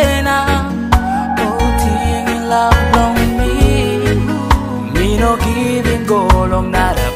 tena Uting in love long me Me no giving go long that.